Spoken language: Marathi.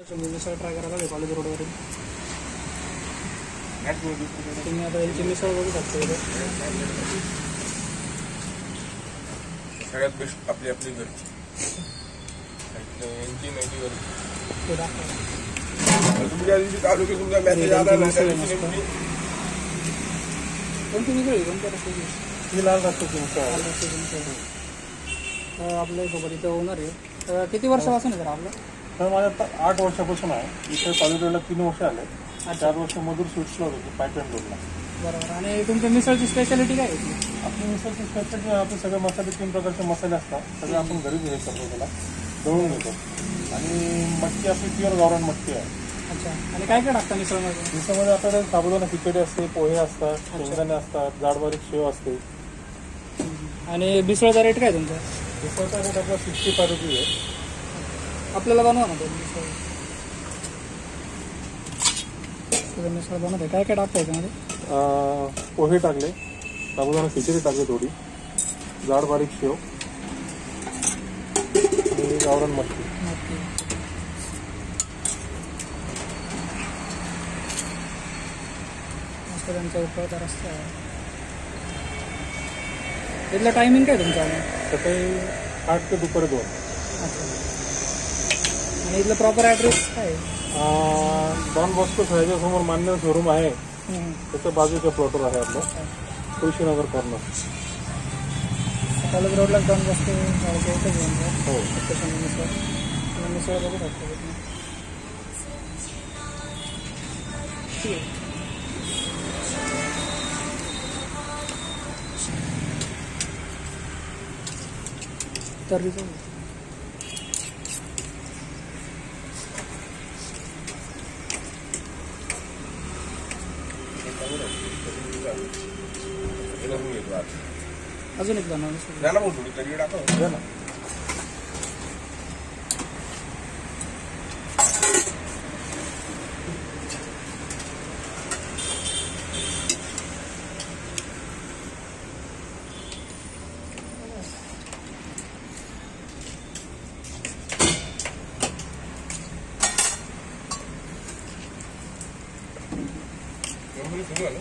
मिसळ ट्राय करायला लागेल कॉलेज रोडवरील तुम्ही आता यांची मिसळ बघू शकता इथे. सगळ्यात बेस्ट आपली आपली घरची यांची नाही घरची ते दाखवा. तुम्ही ज्या दिवशी चालू की तुमचा मेसेज आला ना कोणती मिसळ आहे कोणत्या रस्त्याची लाल रस्त्याची मिसळ आहे. लाल रस्त्याची मिसळ आहे. तर आपल्यासोबत इथं ओनर आहे. किती वर्षापासून आहे सर आपलं? तर माझ्या आता आठ वर्षापासून आहे. इथे कॉलेजला तीन वर्ष आले. चार वर्ष मधुर स्वीट्सला होते पाईपलाईन रोडला बरोबर. आणि तुमच्या मिसळची स्पेशालिटी काय आपली मिसळची स्पेशालिटी आपले सगळे मसाले तीन प्रकारचे मसाले असतात. सगळे आपण घरीच हे करतो त्याला. दळून घेतो. आणि मटकी आपली प्युअर गावरान मटकी आहे. अच्छा. आणि काय काय टाकता मिसळमध्ये? मिसळमध्ये आपल्याकडे साबुदाणा खिचडी असते पोहे असतात शेंगदाणे असतात जाड बारीक शेव असते. आणि मिसळचा रेट काय तुमचा? मिसळचा रेट आपला सिक्स्टी फाय रुपये आहे. आपल्याला बनवा ना मिसळ मिसळ बनवते काय काय टाकतं याच्यामध्ये अं, पोहे टाकले. साबुदाणा खिचडी टाकली थोडी. जाड बारीक शेव. आणि गावरान मटकी. मस्त त्यांचा उकळता रस्ता आहे. टायमिंग काय तुमचं? सकाळी आठ ते दुपारी दोन. अच्छा. आणि इथलं प्रॉपर ॲड्रेस काय डॉन बॉस्को साहेबच्या समोर मान्य शोरूम आहे. त्याच्या बाजूच्या प्लॉटवर आहे आपलं. तुळशीनगर कॉर्नर कॉलेज रोडला घेऊन जा. हो. मिसळ बघू शकता तिथनं. ठीक आहे तर्री जाऊ हे करून घेतो आज. अजून एक बनवा 我们走了老